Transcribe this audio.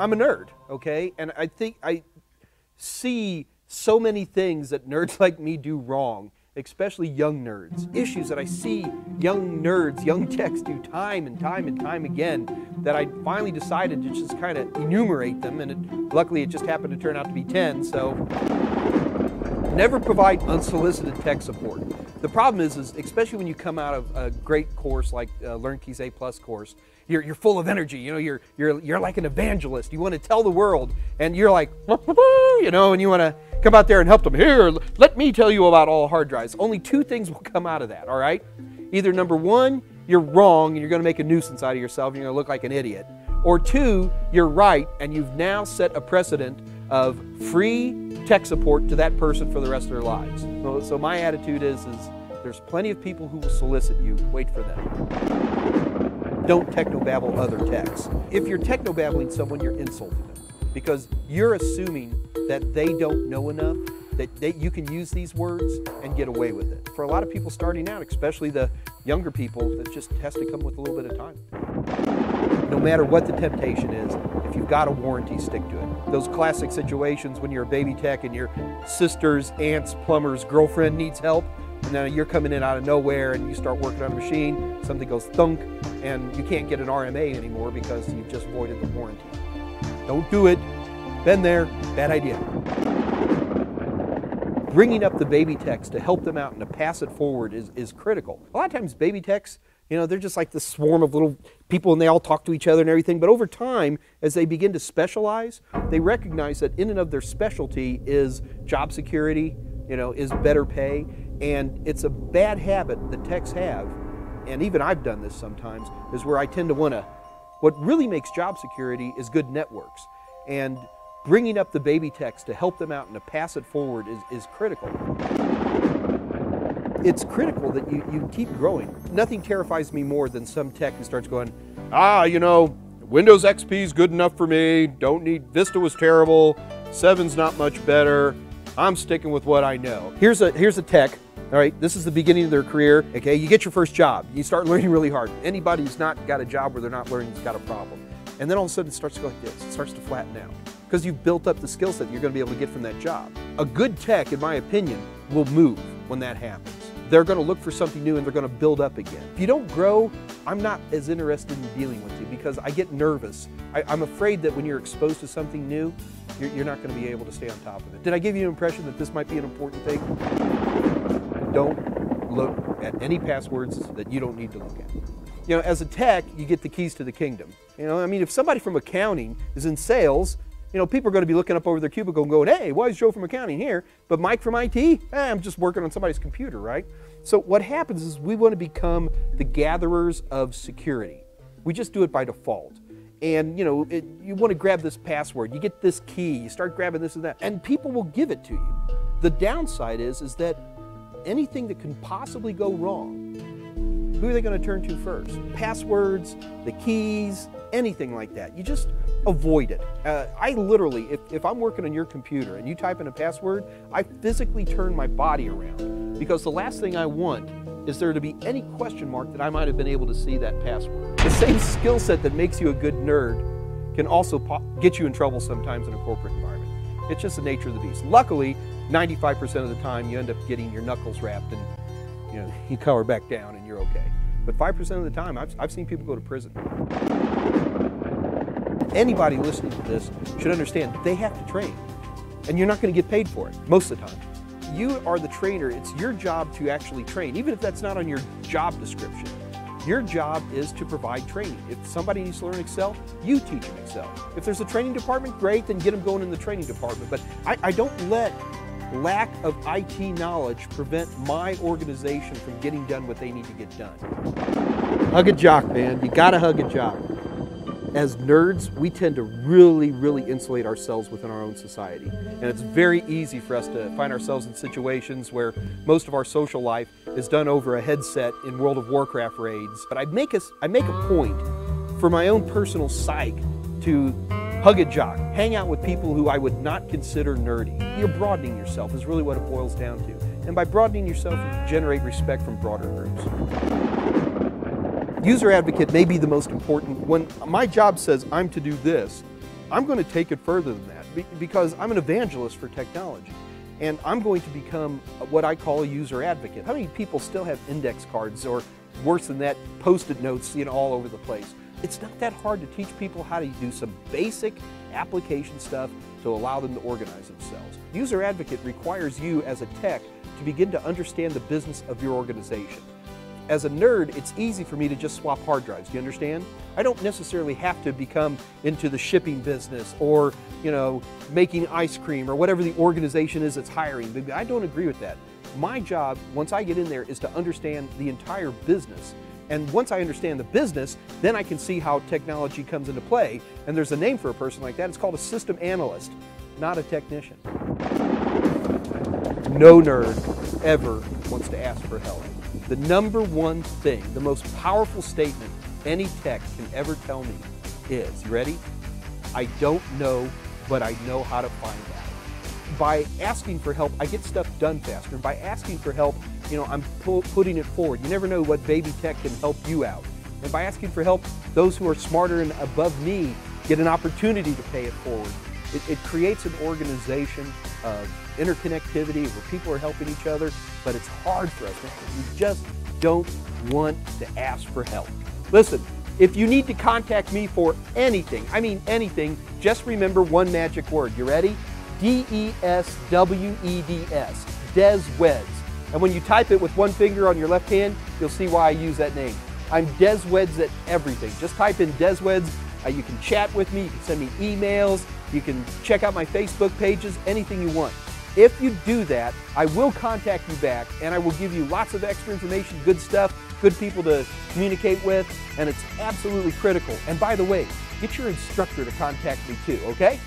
I'm a nerd, okay? And I think I see so many things that nerds like me do wrong, especially young nerds. Issues that I see young nerds, young techs do time and time and time again that I finally decided to just kind of enumerate them. And it, luckily, it just happened to turn out to be 10. So never provide unsolicited tech support. The problem is, is especially when you come out of a great course like uh, LearnKey's A Plus course, you're, you're full of energy. You know, you're, you're, you're like an evangelist. You want to tell the world, and you're like, you know, and you want to come out there and help them. Here, let me tell you about all hard drives. Only two things will come out of that, all right? Either number one, you're wrong and you're going to make a nuisance out of yourself and you're going to look like an idiot. Or two, you're right and you've now set a precedent of free tech support to that person for the rest of their lives. So, so my attitude is, is there's plenty of people who will solicit you. Wait for them. Don't technobabble other techs. If you're technobabbling someone, you're insulting them because you're assuming that they don't know enough that they, you can use these words and get away with it. For a lot of people starting out, especially the younger people, that just has to come with a little bit of time. No matter what the temptation is, if you've got a warranty, stick to it. Those classic situations when you're a baby tech and your sister's, aunt's, plumber's girlfriend needs help, and then you're coming in out of nowhere and you start working on a machine, something goes thunk, and you can't get an RMA anymore because you've just voided the warranty. Don't do it. Been there, bad idea bringing up the baby techs to help them out and to pass it forward is, is critical. A lot of times baby techs, you know, they're just like this swarm of little people and they all talk to each other and everything. But over time, as they begin to specialize, they recognize that in and of their specialty is job security, you know, is better pay. And it's a bad habit that techs have, and even I've done this sometimes, is where I tend to want to, what really makes job security is good networks. And bringing up the baby techs to help them out and to pass it forward is, is critical. It's critical that you, you keep growing. Nothing terrifies me more than some tech who starts going, ah, you know, Windows XP is good enough for me, don't need, Vista was terrible, Seven's not much better, I'm sticking with what I know. Here's a, here's a tech all right, this is the beginning of their career. Okay, you get your first job. You start learning really hard. Anybody who's not got a job where they're not learning has got a problem. And then all of a sudden it starts to go like this. It starts to flatten out because you've built up the skill set you're going to be able to get from that job. A good tech, in my opinion, will move when that happens. They're going to look for something new and they're going to build up again. If you don't grow, I'm not as interested in dealing with you because I get nervous. I, am afraid that when you're exposed to something new, you're, you're not going to be able to stay on top of it. Did I give you an impression that this might be an important thing? Don't look at any passwords that you don't need to look at. You know, as a tech, you get the keys to the kingdom. You know, I mean, if somebody from accounting is in sales, you know, people are going to be looking up over their cubicle and going, hey, why is Joe from accounting here? But Mike from IT, eh, I'm just working on somebody's computer, right? So what happens is we want to become the gatherers of security. We just do it by default. And you know, it, you want to grab this password, you get this key, you start grabbing this and that, and people will give it to you. The downside is, is that anything that can possibly go wrong, who are they going to turn to first? Passwords, the keys, anything like that. You just avoid it. Uh, I literally, if, if I'm working on your computer and you type in a password, I physically turn my body around because the last thing I want is there to be any question mark that I might have been able to see that password. The same skill set that makes you a good nerd can also get you in trouble sometimes in a corporate environment. It's just the nature of the beast. Luckily, 95% of the time you end up getting your knuckles rapped and you know you cower back down and you're okay. But 5% of the time, I've, I've seen people go to prison anybody listening to this should understand they have to train. And you're not going to get paid for it most of the time. You are the trainer. It's your job to actually train, even if that's not on your job description. Your job is to provide training. If somebody needs to learn Excel, you teach them Excel. If there's a training department, great, then get them going in the training department. But I, I don't let lack of IT knowledge prevent my organization from getting done what they need to get done. Hug a jock, man. You gotta hug a jock as nerds, we tend to really, really insulate ourselves within our own society. And it's very easy for us to find ourselves in situations where most of our social life is done over a headset in World of Warcraft raids. But I make a, I make a point for my own personal psyche to hug a jock, hang out with people who I would not consider nerdy. You're broadening yourself is really what it boils down to. And by broadening yourself, you generate respect from broader groups. User advocate may be the most important. When my job says I'm to do this, I'm going to take it further than that because I'm an evangelist for technology. And I'm going to become what I call a user advocate. How many people still have index cards or worse than that, post-it notes you know, all over the place? It's not that hard to teach people how to do some basic application stuff to allow them to organize themselves. User advocate requires you as a tech to begin to understand the business of your organization as a nerd, it's easy for me to just swap hard drives. Do you understand? I don't necessarily have to become into the shipping business or, you know, making ice cream or whatever the organization is that's hiring. I don't agree with that. My job, once I get in there, is to understand the entire business. And once I understand the business, then I can see how technology comes into play. And there's a name for a person like that. It's called a system analyst, not a technician. No nerd ever wants to ask for help. The number one thing, the most powerful statement any tech can ever tell me is, you ready? I don't know, but I know how to find out. By asking for help, I get stuff done faster. And by asking for help, you know, I'm pu putting it forward. You never know what baby tech can help you out. And by asking for help, those who are smarter and above me get an opportunity to pay it forward. It, it, creates an organization of interconnectivity where people are helping each other, but it's hard for us. We just don't want to ask for help. Listen, if you need to contact me for anything, I mean anything, just remember one magic word. You ready? D-E-S-W-E-D-S, Des Weds. And when you type it with one finger on your left hand, you'll see why I use that name. I'm Des Weds at everything. Just type in Des Weds. Uh, you can chat with me, you can send me emails, you can check out my Facebook pages, anything you want. If you do that, I will contact you back and I will give you lots of extra information, good stuff, good people to communicate with, and it's absolutely critical. And by the way, get your instructor to contact me too, okay?